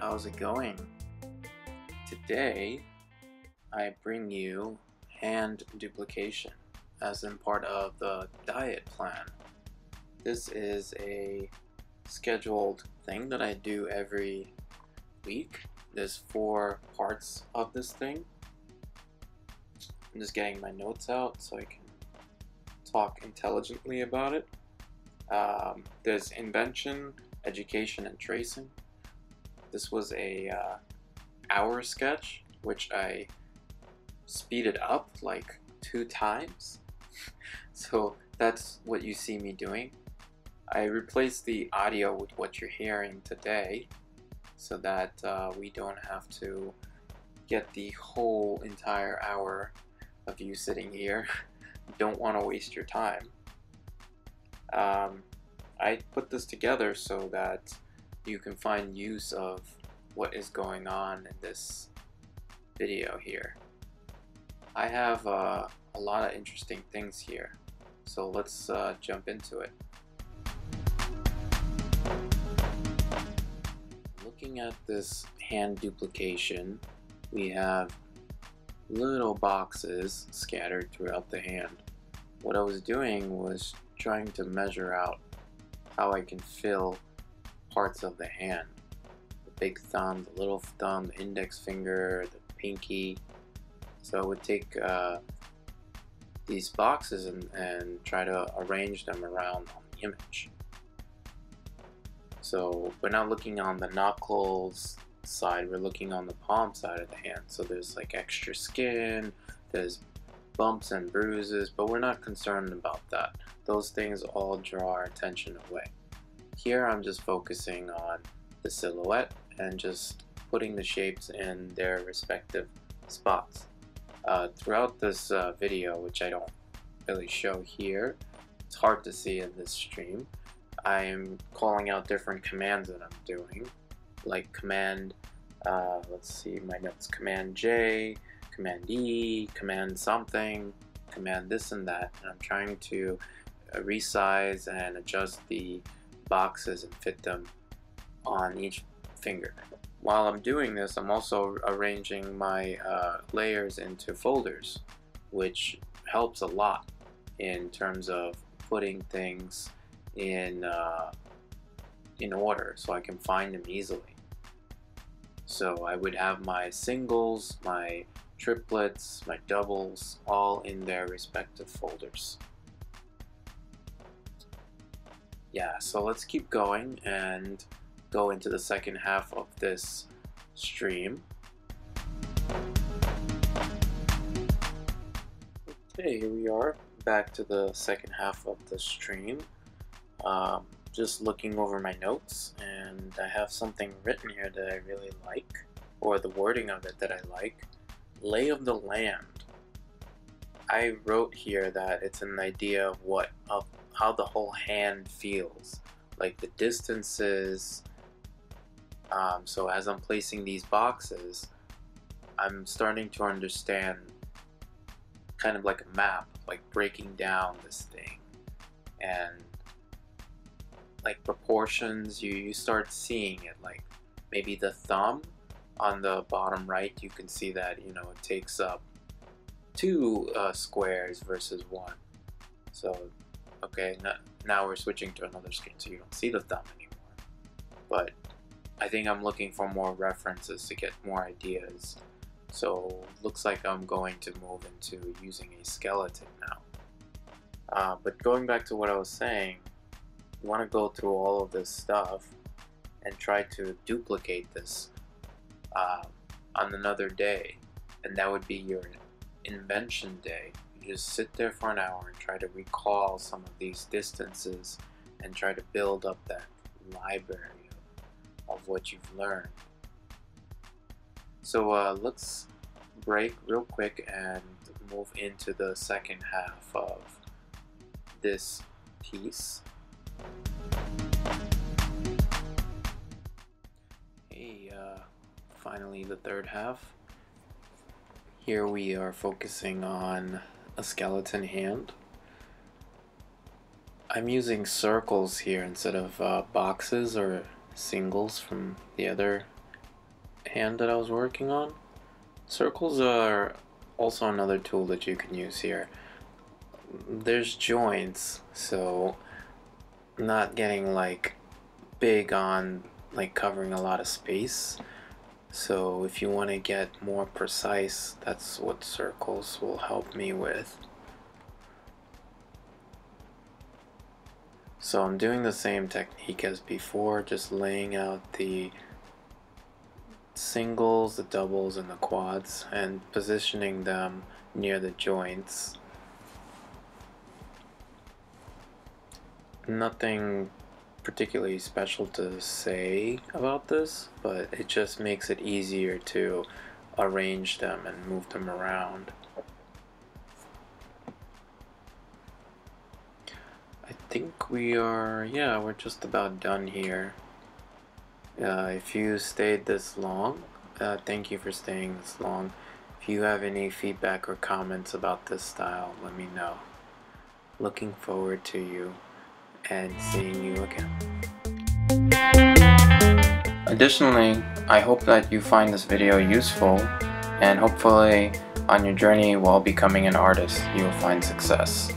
how's it going? Today I bring you hand duplication as in part of the diet plan. This is a scheduled thing that I do every week. There's four parts of this thing. I'm just getting my notes out so I can talk intelligently about it. Um, there's invention, education, and tracing. This was a uh, hour sketch, which I speeded up like two times. so that's what you see me doing. I replaced the audio with what you're hearing today so that uh, we don't have to get the whole entire hour of you sitting here. don't want to waste your time. Um, I put this together so that you can find use of what is going on in this video here. I have uh, a lot of interesting things here, so let's uh, jump into it. Looking at this hand duplication, we have little boxes scattered throughout the hand. What I was doing was trying to measure out how I can fill parts of the hand. The big thumb, the little thumb, the index finger, the pinky. So I would take uh, these boxes and, and try to arrange them around on the image. So we're not looking on the knuckles side, we're looking on the palm side of the hand. So there's like extra skin, there's bumps and bruises, but we're not concerned about that. Those things all draw our attention away. Here I'm just focusing on the silhouette and just putting the shapes in their respective spots. Uh, throughout this uh, video, which I don't really show here, it's hard to see in this stream, I'm calling out different commands that I'm doing, like command, uh, let's see my notes, command J, command E, command something, command this and that, and I'm trying to resize and adjust the boxes and fit them on each finger. While I'm doing this, I'm also arranging my uh, layers into folders, which helps a lot in terms of putting things in uh, in order so I can find them easily. So I would have my singles, my triplets, my doubles, all in their respective folders. Yeah, so let's keep going and go into the second half of this stream. Okay, here we are, back to the second half of the stream. Um, just looking over my notes, and I have something written here that I really like, or the wording of it that I like. Lay of the land. I wrote here that it's an idea of what of how the whole hand feels, like the distances. Um, so as I'm placing these boxes, I'm starting to understand kind of like a map, like breaking down this thing, and like proportions, you, you start seeing it. Like maybe the thumb on the bottom right, you can see that, you know, it takes up two uh, squares versus one. So, okay, now we're switching to another screen so you don't see the thumb anymore. But I think I'm looking for more references to get more ideas. So looks like I'm going to move into using a skeleton now. Uh, but going back to what I was saying, you want to go through all of this stuff and try to duplicate this uh, on another day and that would be your invention day just sit there for an hour and try to recall some of these distances and try to build up that library of, what you've learned so uh, let's break real quick and move into the second half of this piece Hey, uh, finally the third half. Here we are focusing on a skeleton hand. I'm using circles here instead of uh, boxes or singles from the other hand that I was working on. Circles are also another tool that you can use here. There's joints, so not getting like big on like covering a lot of space. So if you want to get more precise, that's what circles will help me with. So I'm doing the same technique as before, just laying out the singles, the doubles, and the quads, and positioning them near the joints. Nothing particularly special to say about this, but it just makes it easier to arrange them and move them around. I think we are, yeah, we're just about done here. Uh, if you stayed this long, uh, thank you for staying this long. If you have any feedback or comments about this style, let me know. Looking forward to you and seeing you again. Additionally, I hope that you find this video useful and hopefully on your journey while becoming an artist, you will find success.